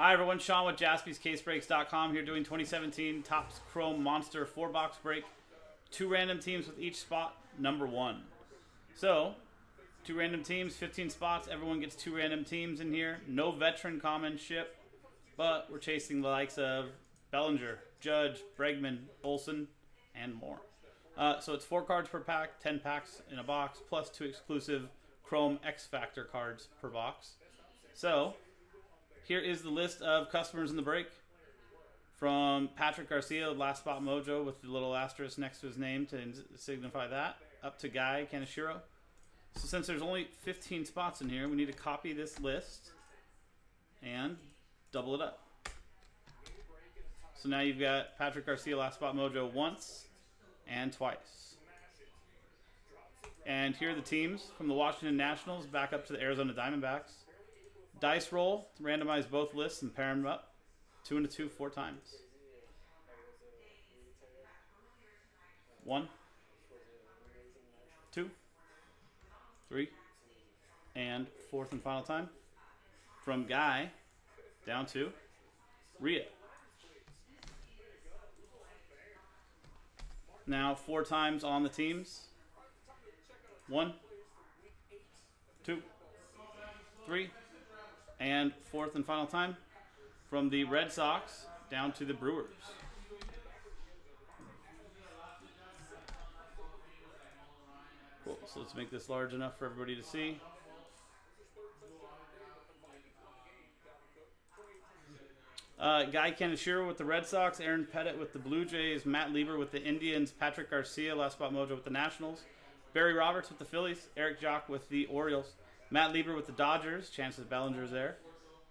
Hi everyone, Sean with jaspyscasebreaks.com here doing 2017 Topps Chrome Monster 4-box break. Two random teams with each spot, number one. So, two random teams, 15 spots. Everyone gets two random teams in here. No veteran common ship, but we're chasing the likes of Bellinger, Judge, Bregman, Olson, and more. Uh, so it's four cards per pack, 10 packs in a box, plus two exclusive Chrome X Factor cards per box. So, here is the list of customers in the break. From Patrick Garcia, Last Spot Mojo, with the little asterisk next to his name to signify that, up to Guy Kaneshiro. So since there's only 15 spots in here, we need to copy this list and double it up. So now you've got Patrick Garcia, Last Spot Mojo once and twice. And here are the teams from the Washington Nationals back up to the Arizona Diamondbacks. Dice roll, randomize both lists and pair them up. Two into two, four times. One, two, three, and fourth and final time. From Guy down to Rhea. Now four times on the teams. One, two, three, and fourth and final time from the Red Sox down to the Brewers. Cool. So let's make this large enough for everybody to see. Uh, Guy Kaneshiro with the Red Sox, Aaron Pettit with the Blue Jays, Matt Lieber with the Indians, Patrick Garcia, Last Spot Mojo with the Nationals, Barry Roberts with the Phillies, Eric Jock with the Orioles, Matt Lieber with the Dodgers, chances Bellinger's there.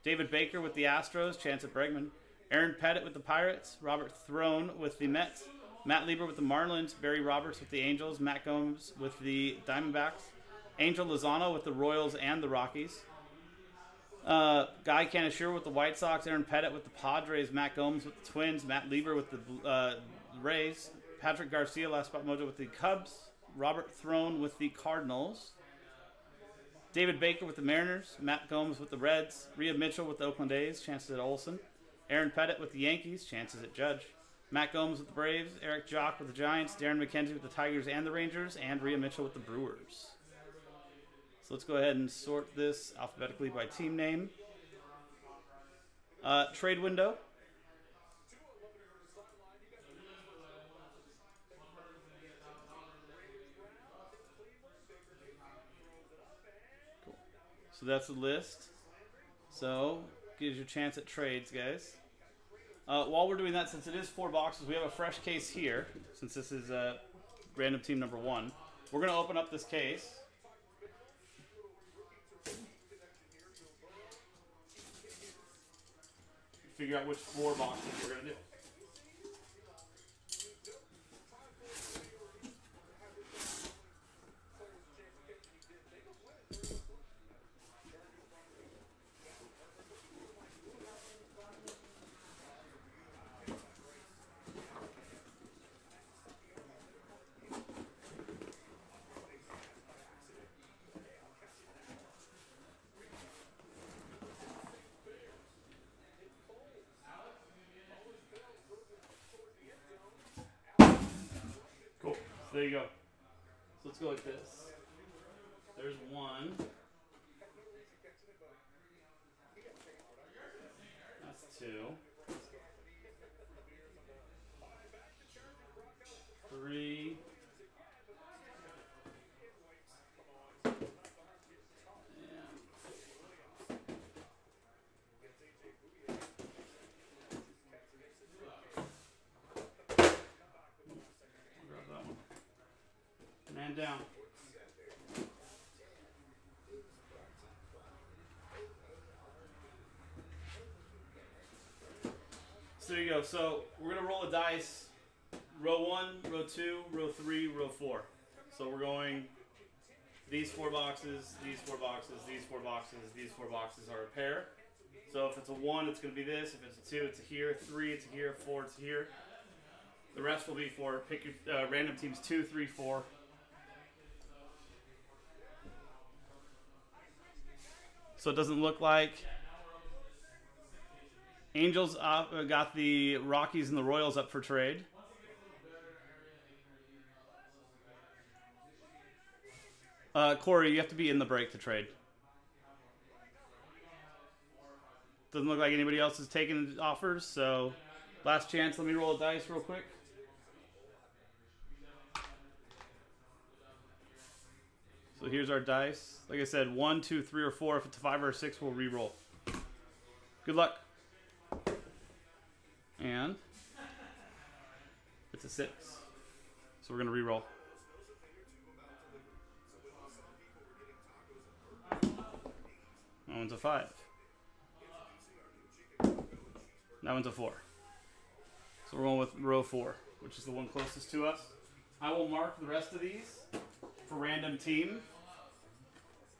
David Baker with the Astros, chance at Bregman. Aaron Pettit with the Pirates, Robert Throne with the Mets, Matt Lieber with the Marlins, Barry Roberts with the Angels, Matt Gomes with the Diamondbacks, Angel Lozano with the Royals and the Rockies. Uh, Guy Kaneshiro with the White Sox, Aaron Pettit with the Padres, Matt Gomes with the Twins, Matt Lieber with the uh, Rays, Patrick Garcia, last spot mojo with the Cubs, Robert Throne with the Cardinals, David Baker with the Mariners, Matt Gomes with the Reds, Rhea Mitchell with the Oakland A's, chances at Olson, Aaron Pettit with the Yankees, chances at Judge, Matt Gomes with the Braves, Eric Jock with the Giants, Darren McKenzie with the Tigers and the Rangers, and Rhea Mitchell with the Brewers. So let's go ahead and sort this alphabetically by team name. Uh, trade window. So that's the list. So gives you a chance at trades, guys. Uh, while we're doing that, since it is four boxes, we have a fresh case here. Since this is uh, random team number one, we're going to open up this case. Figure out which four boxes we're going to do. there you go. So let's go like this. There's one. That's two. Three. Man down. So there you go. So we're gonna roll a dice. Row one, row two, row three, row four. So we're going these four boxes, these four boxes, these four boxes, these four boxes are a pair. So if it's a one, it's going to be this. If it's a two, it's a here. Three, it's a here. Four, it's a here. The rest will be for pick your uh, random teams two, three, four. So it doesn't look like Angels uh, got the Rockies and the Royals up for trade. Uh, Corey, you have to be in the break to trade. Doesn't look like anybody else is taking offers, so last chance. Let me roll a dice real quick. So here's our dice. Like I said, one, two, three, or four. If it's a five or a six, we'll re-roll. Good luck. And it's a six. So we're gonna re-roll. That one's a five. That one's a four. So we're going with row four, which is the one closest to us. I will mark the rest of these for random team.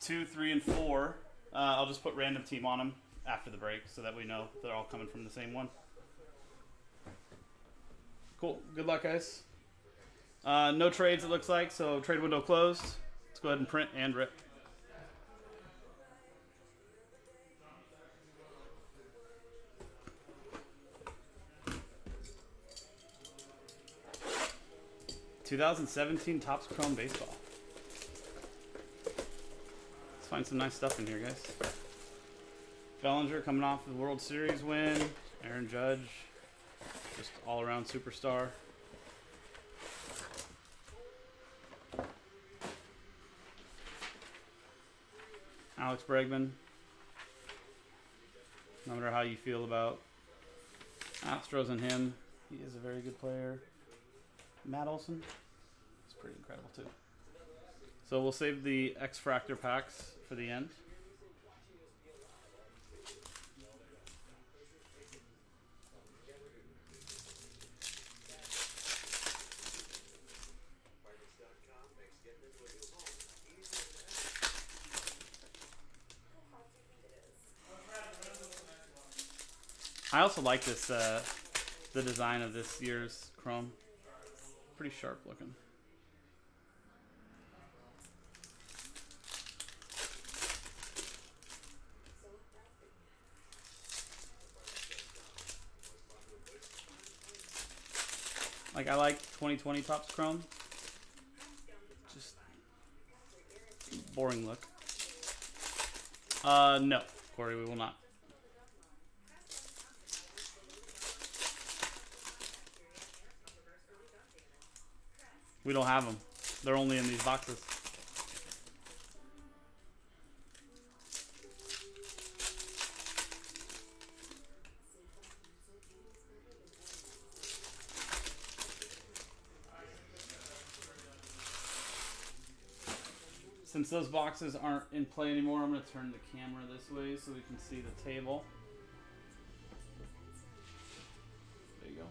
Two, three, and four. Uh, I'll just put random team on them after the break so that we know they're all coming from the same one. Cool. Good luck, guys. Uh, no trades, it looks like, so trade window closed. Let's go ahead and print and rip. Two thousand seventeen Topps Chrome Baseball. Find some nice stuff in here, guys. Bellinger coming off the World Series win. Aaron Judge, just all around superstar. Alex Bregman. No matter how you feel about Astros and him, he is a very good player. Matt Olson, he's pretty incredible too. So we'll save the X Fractor packs for the end. I also like this, uh, the design of this year's Chrome. Pretty sharp looking. Like I like 2020 Topps Chrome. Just boring look. Uh, no, Corey, we will not. We don't have them. They're only in these boxes. Since those boxes aren't in play anymore, I'm going to turn the camera this way so we can see the table. There you go.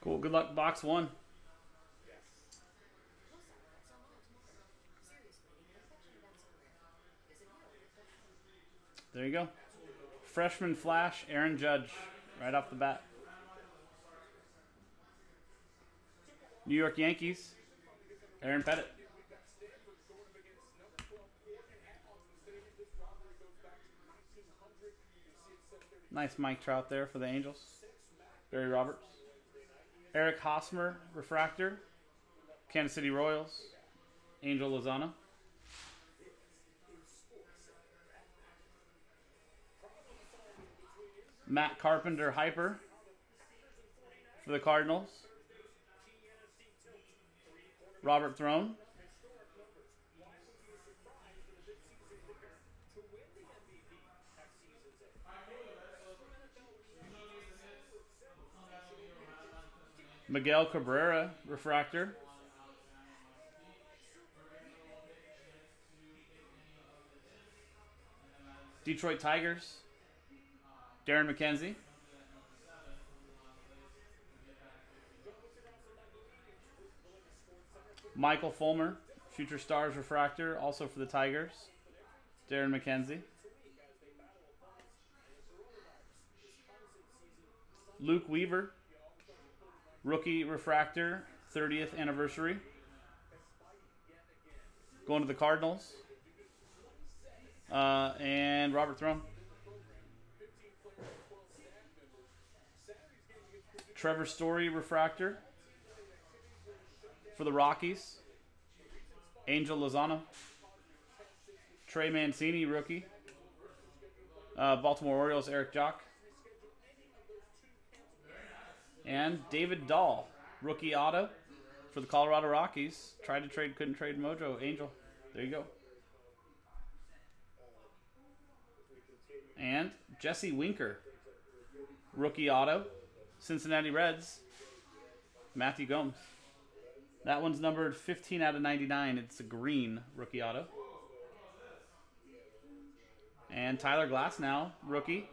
Cool. Good luck, box one. There you go. Freshman Flash, Aaron Judge, right off the bat. New York Yankees, Aaron Pettit. Nice Mike Trout there for the Angels. Barry Roberts. Eric Hosmer, Refractor. Kansas City Royals. Angel Lozano. Matt Carpenter Hyper for the Cardinals. Robert Throne. Miguel Cabrera Refractor. Detroit Tigers. Darren McKenzie. Michael Fulmer, future stars refractor, also for the Tigers. Darren McKenzie. Luke Weaver, rookie refractor, 30th anniversary. Going to the Cardinals. Uh, and Robert Throne. Trevor Story refractor for the Rockies. Angel Lozano. Trey Mancini rookie. Uh, Baltimore Orioles Eric Jock. And David Dahl, rookie auto for the Colorado Rockies. Tried to trade, couldn't trade Mojo. Angel. There you go. And Jesse Winker, rookie auto. Cincinnati Reds. Matthew Gomes. That one's numbered 15 out of 99. It's a green rookie auto. And Tyler Glasnow, rookie.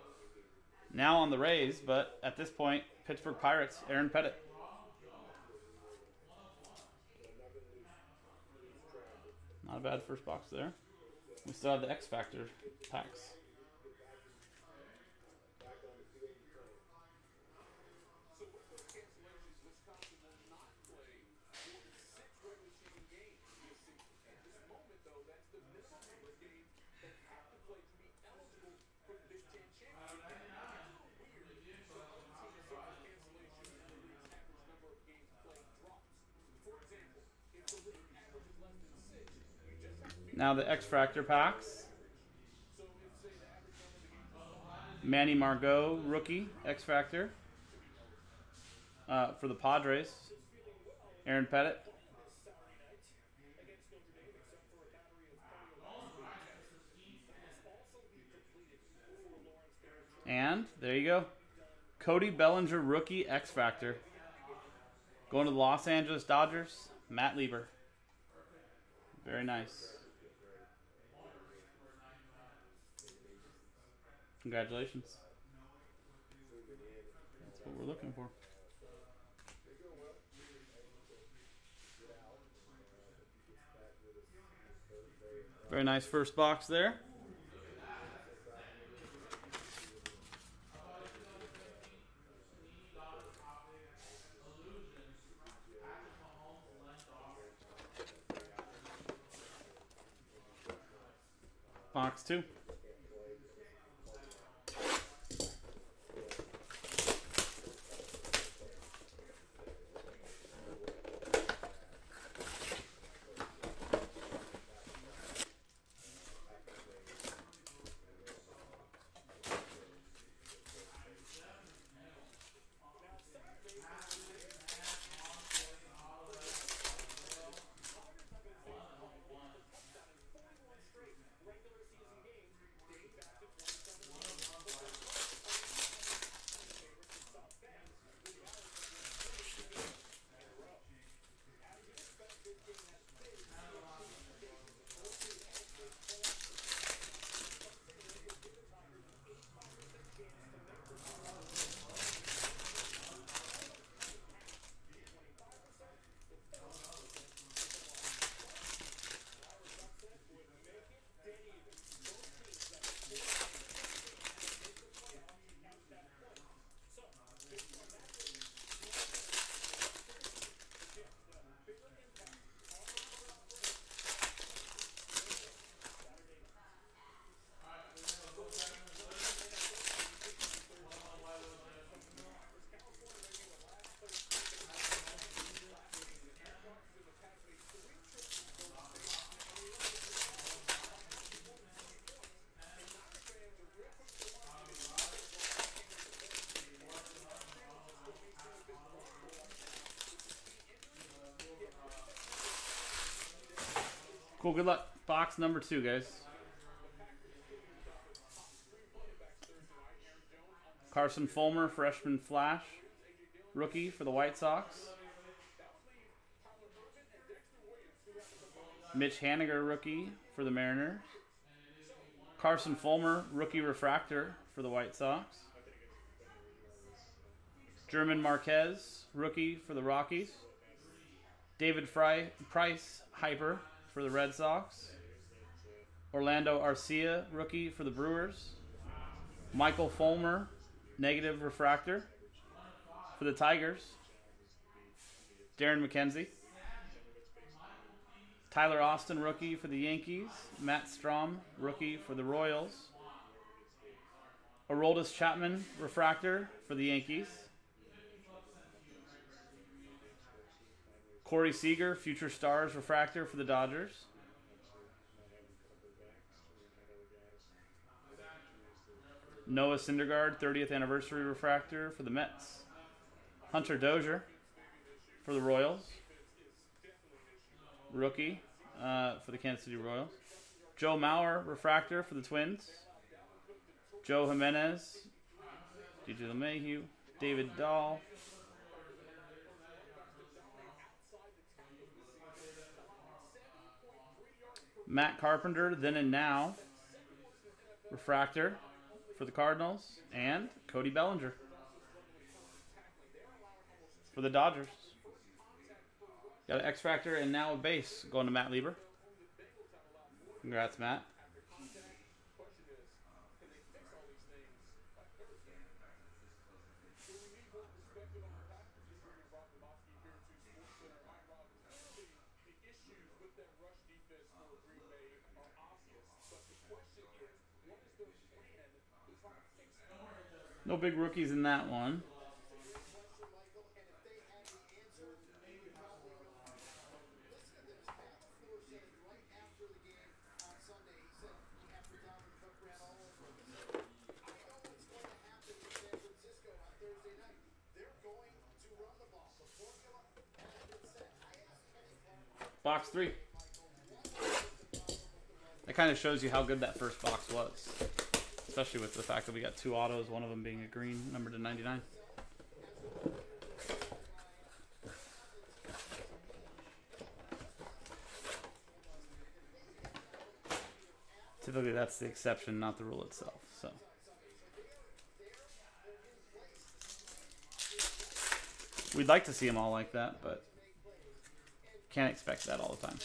Now on the Rays, but at this point, Pittsburgh Pirates, Aaron Pettit. Not a bad first box there. We still have the X Factor packs. Now the X Fractor packs. Manny Margot, rookie, X Factor. Uh, for the Padres. Aaron Pettit. And there you go. Cody Bellinger, rookie, X Factor. Going to the Los Angeles Dodgers, Matt Lieber. Very nice. Congratulations. That's what we're looking for. Very nice first box there. Box two. Cool. Good luck. Box number two, guys. Carson Fulmer, freshman flash, rookie for the White Sox. Mitch Haniger, rookie for the Mariners. Carson Fulmer, rookie refractor for the White Sox. German Marquez, rookie for the Rockies. David Fry, Price, hyper for the Red Sox. Orlando Arcia, rookie for the Brewers. Michael Fulmer, negative refractor For the Tigers, Darren McKenzie. Tyler Austin, rookie for the Yankees. Matt Strahm, rookie for the Royals. Aroldis Chapman, refractor for the Yankees. Corey Seager, future stars, refractor for the Dodgers. Noah Syndergaard, 30th anniversary refractor for the Mets. Hunter Dozier for the Royals. Rookie uh, for the Kansas City Royals. Joe Mauer, refractor for the Twins. Joe Jimenez, DJ LeMahieu, David Dahl. Matt Carpenter, then and now, refractor for the Cardinals, and Cody Bellinger for the Dodgers. Got an X Factor and now a base going to Matt Lieber. Congrats, Matt. No big rookies in that one. Box three. That kind of shows you how good that first box was. Especially with the fact that we got two autos, one of them being a green, number to 99. Typically that's the exception, not the rule itself. So We'd like to see them all like that, but can't expect that all the time.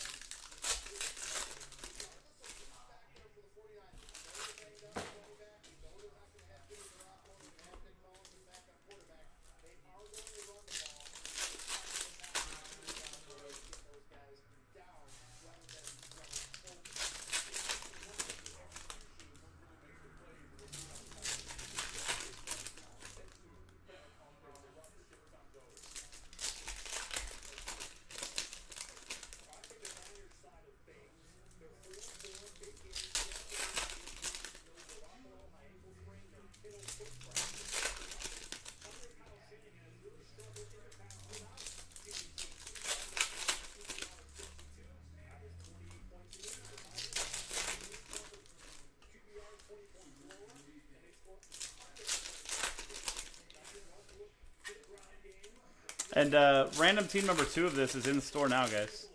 And uh, random team number two of this is in the store now, guys.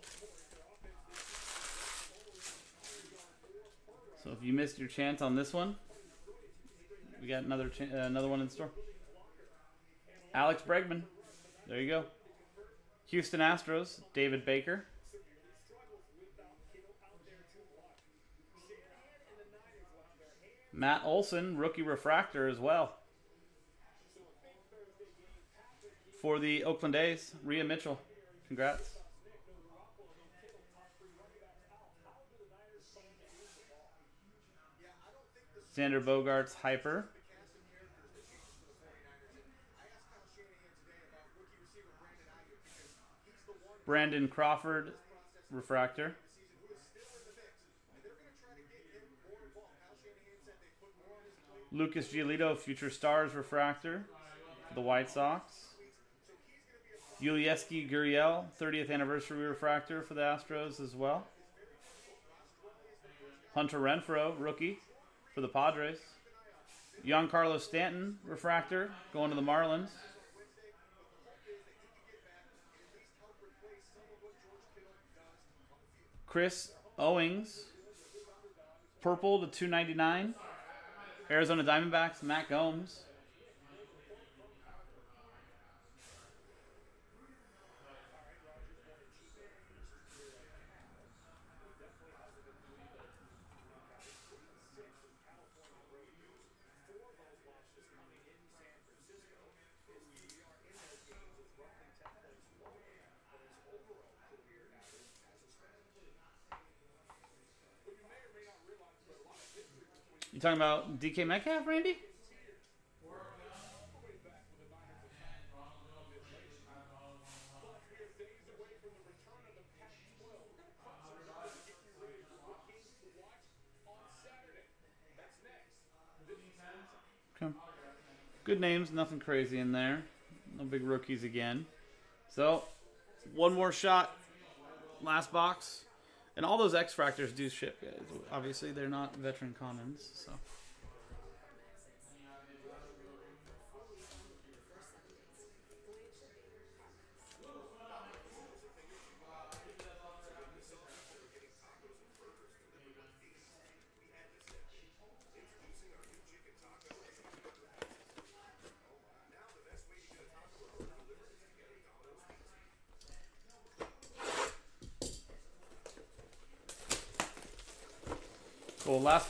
So if you missed your chance on this one, we got another uh, another one in store. Alex Bregman, there you go. Houston Astros, David Baker. Matt Olson, rookie refractor as well. For the Oakland A's, Rhea Mitchell. Congrats. Xander Bogaerts Hyper. Brandon Crawford, Refractor. Lucas Giolito, Future Stars Refractor for the White Sox. Yulieski Gurriel, 30th anniversary refractor for the Astros as well. Hunter Renfroe, rookie for the Padres. Giancarlo Stanton, refractor, going to the Marlins. Chris Owings, purple to 299. Arizona Diamondbacks, Matt Gomes. Talking about DK Metcalf, Randy? Okay. Good names, nothing crazy in there. No big rookies again. So, one more shot. Last box. And all those X Fractors do ship. Obviously, they're not veteran commons, so.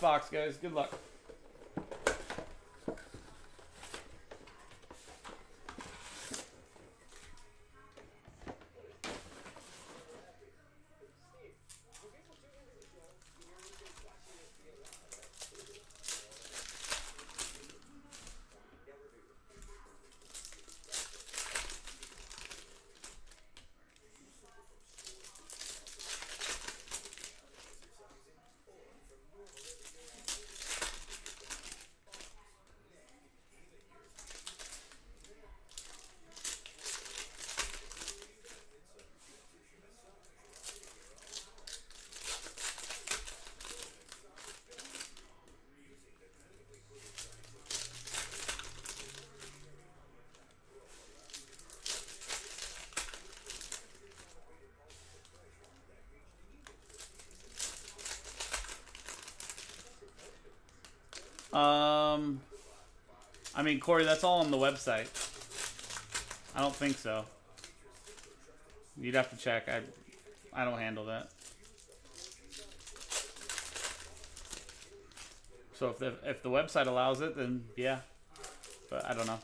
Box, guys. Good luck. Um, I mean, Corey, that's all on the website. I don't think so. You'd have to check. I, I don't handle that. So if the if the website allows it, then yeah. But I don't know.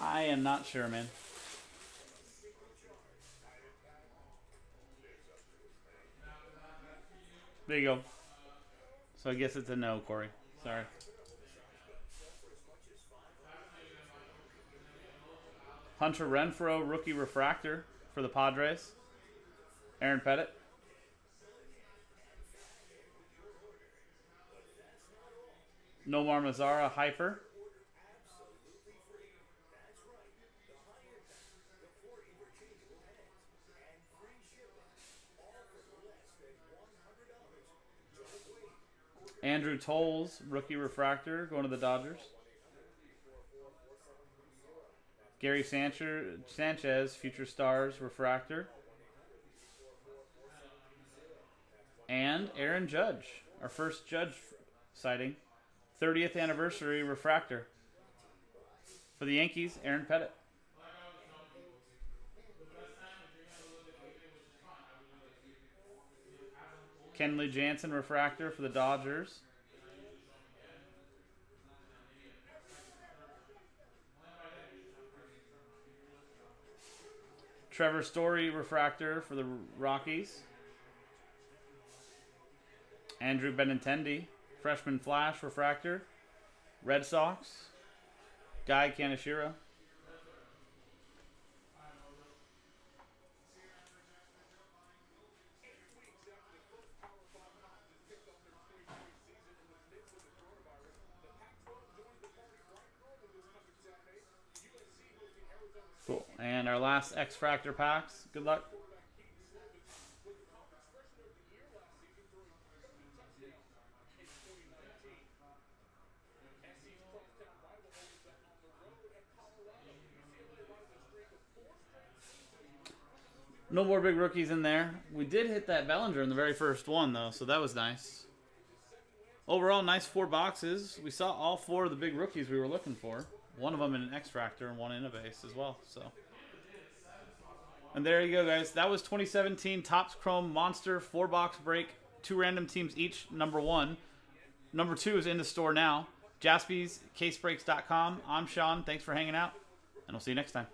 I am not sure, man. There you go. So I guess it's a no, Corey. Sorry. Hunter Renfroe, rookie refractor for the Padres. Aaron Pettit. Nomar Mazara, hyper. Andrew Toles, rookie refractor, going to the Dodgers. Gary Sanchez, future stars refractor. And Aaron Judge, our first Judge sighting. 30th anniversary refractor. For the Yankees, Aaron Pettit. Kenley Jansen refractor for the Dodgers. Trevor Story refractor for the Rockies. Andrew Benintendi, freshman flash refractor. Red Sox. Guy Kaneshiro. Cool. And our last X Fractor packs. Good luck. No more big rookies in there. We did hit that Bellinger in the very first one, though, so that was nice. Overall, nice four boxes. We saw all four of the big rookies we were looking for. One of them in an X Fractor and one in a base as well. So, and there you go, guys. That was 2017 Topps Chrome Monster four box break. Two random teams each. Number one. Number two is in the store now. JaspysCaseBreaks.com. I'm Sean. Thanks for hanging out, and we'll see you next time.